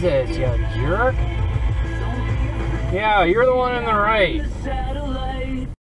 Jesus, you jerk. Yeah, you're the one on the right.